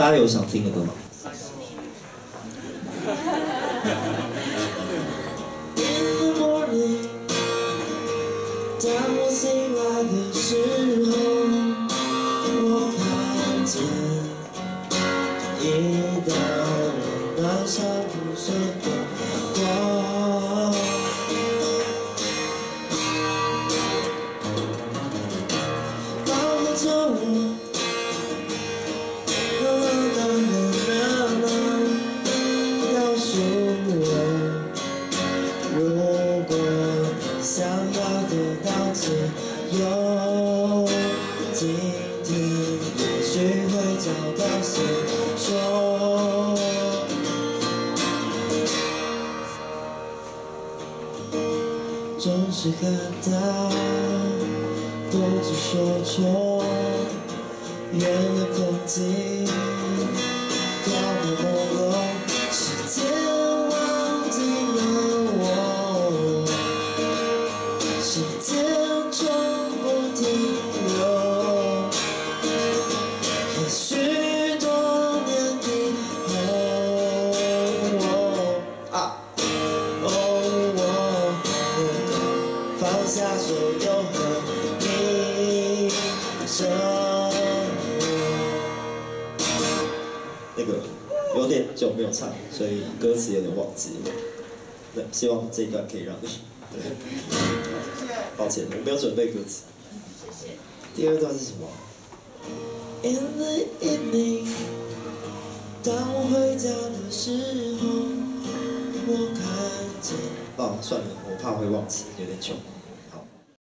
大家有想听的歌吗？当得到自由，今天也许会找到线索。总是看到不知所措，远的风景下所有和你生活。那个有点久没有唱，所以歌词有点忘记了。对，希望这一段可以让你。对，抱歉，我没有准备歌词。第二段是什么？In the evening，当我回家的时候。我看见，哦，算了，我怕会忘记，有点穷。